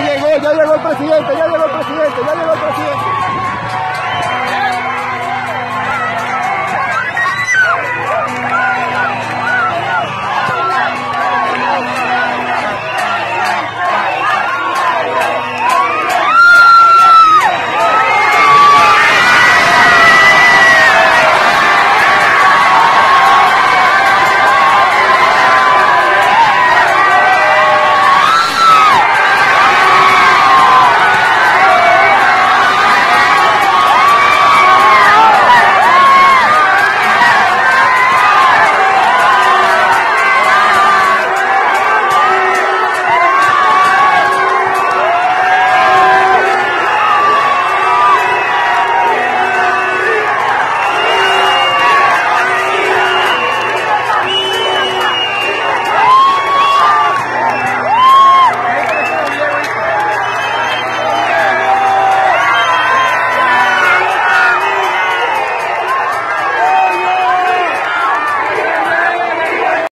llegó, ya llegó el presidente, ya llegó el presidente, ya llegó el presidente.